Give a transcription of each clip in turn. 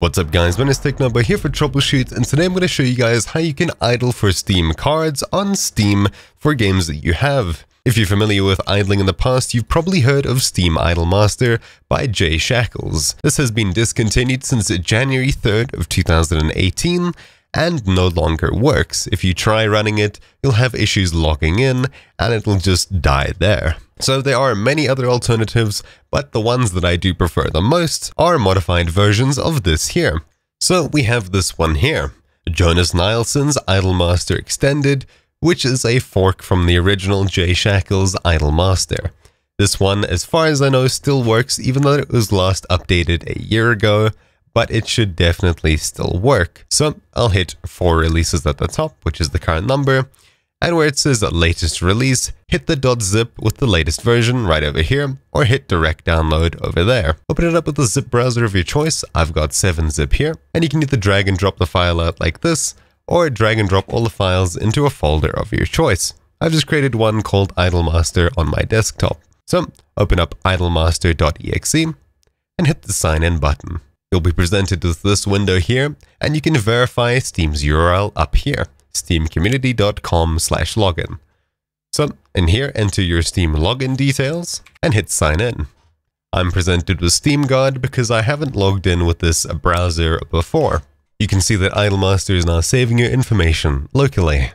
What's up guys, my name is TechNobo here for TroubleChute and today I'm going to show you guys how you can idle for Steam cards on Steam for games that you have. If you're familiar with idling in the past, you've probably heard of Steam Idle Master by Jay Shackles. This has been discontinued since January 3rd of 2018 and no longer works. If you try running it, you'll have issues logging in and it'll just die there. So there are many other alternatives, but the ones that I do prefer the most are modified versions of this here. So we have this one here, Jonas Nilson's Idlemaster Extended, which is a fork from the original Jay Shackles Idlemaster. This one, as far as I know, still works even though it was last updated a year ago, but it should definitely still work. So I'll hit 4 releases at the top, which is the current number, and where it says latest release, hit the .zip with the latest version right over here, or hit direct download over there. Open it up with the zip browser of your choice, I've got 7-zip here, and you can either drag and drop the file out like this, or drag and drop all the files into a folder of your choice. I've just created one called Idlemaster on my desktop. So open up idlemaster.exe and hit the sign in button. You'll be presented with this window here, and you can verify Steam's URL up here steamcommunity.com slash login. So in here, enter your Steam login details and hit sign in. I'm presented with Steam Guard because I haven't logged in with this browser before. You can see that Idlemaster is now saving your information locally.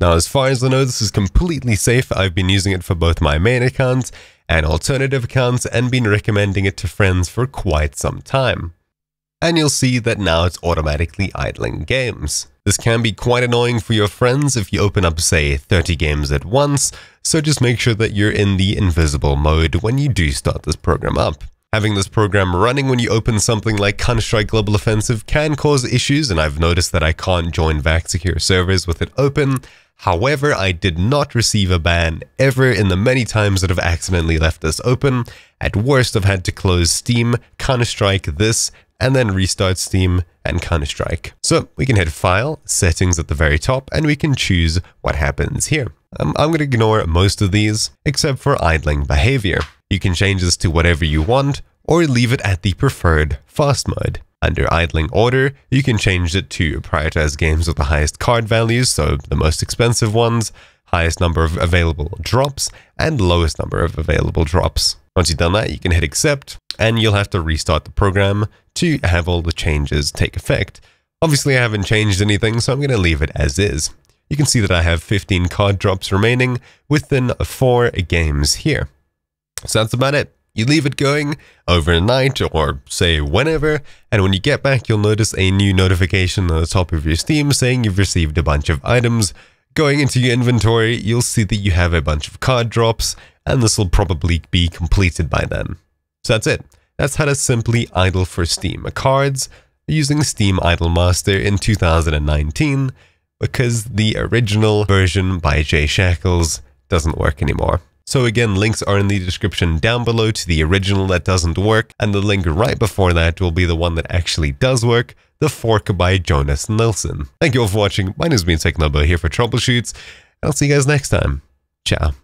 Now, as far as I know, this is completely safe. I've been using it for both my main account and alternative accounts and been recommending it to friends for quite some time. And you'll see that now it's automatically idling games. This can be quite annoying for your friends if you open up, say, 30 games at once, so just make sure that you're in the invisible mode when you do start this program up. Having this program running when you open something like Counter-Strike Global Offensive can cause issues, and I've noticed that I can't join VAC secure servers with it open. However, I did not receive a ban ever in the many times that I've accidentally left this open. At worst, I've had to close Steam, Counter-Strike, this, and then restart Steam and Counter-Strike. So we can hit File, Settings at the very top, and we can choose what happens here. Um, I'm going to ignore most of these, except for idling behavior. You can change this to whatever you want, or leave it at the preferred fast mode. Under idling order, you can change it to prioritize games with the highest card values, so the most expensive ones, highest number of available drops, and lowest number of available drops. Once you've done that, you can hit accept, and you'll have to restart the program to have all the changes take effect. Obviously, I haven't changed anything, so I'm going to leave it as is. You can see that I have 15 card drops remaining within 4 games here. So that's about it. You leave it going overnight or say whenever, and when you get back, you'll notice a new notification on the top of your Steam saying you've received a bunch of items. Going into your inventory, you'll see that you have a bunch of card drops, and this will probably be completed by then. So that's it. That's how to simply idle for Steam cards using Steam Idle Master in 2019 because the original version by Jay Shackles doesn't work anymore. So again, links are in the description down below to the original that doesn't work, and the link right before that will be the one that actually does work, the fork by Jonas Nilson. Thank you all for watching, my name has been TechNobo here for TroubleChutes, I'll see you guys next time. Ciao.